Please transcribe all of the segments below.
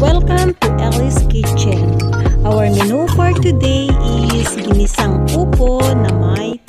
Welcome to Ellie's Kitchen. Our menu for today is ginisang upo na may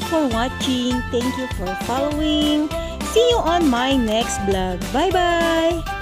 for watching. Thank you for following. See you on my next vlog. Bye-bye!